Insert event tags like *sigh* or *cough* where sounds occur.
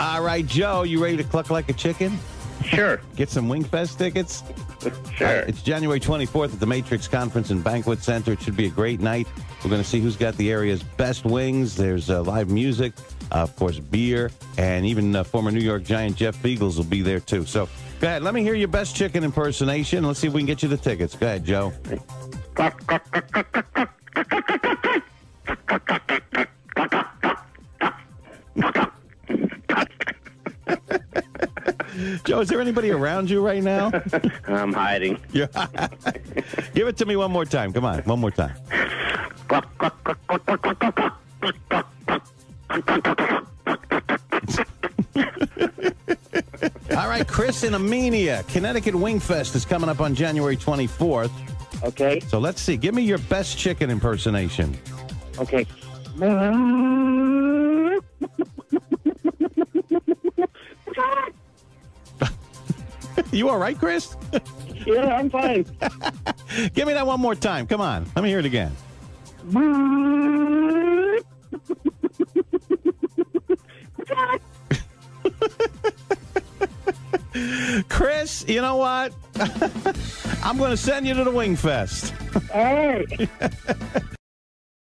All right, Joe, you ready to cluck like a chicken? Sure. Get some Wingfest tickets? Sure. Uh, it's January 24th at the Matrix Conference and Banquet Center. It should be a great night. We're going to see who's got the area's best wings. There's uh, live music, uh, of course, beer, and even uh, former New York Giant Jeff Beagles will be there too. So go ahead. Let me hear your best chicken impersonation. Let's see if we can get you the tickets. Go ahead, Joe. Joe, is there anybody around you right now? *laughs* I'm hiding. Give it to me one more time. Come on, one more time. *laughs* All right, Chris in Amenia, Connecticut Wingfest is coming up on January 24th. Okay. So let's see. Give me your best chicken impersonation. Okay. You all right, Chris? *laughs* Yeah, I'm fine. *laughs* Give me that one more time. Come on. Let me hear it again. *laughs* Chris, you know what? I'm going to send you to the Wing Fest. All right.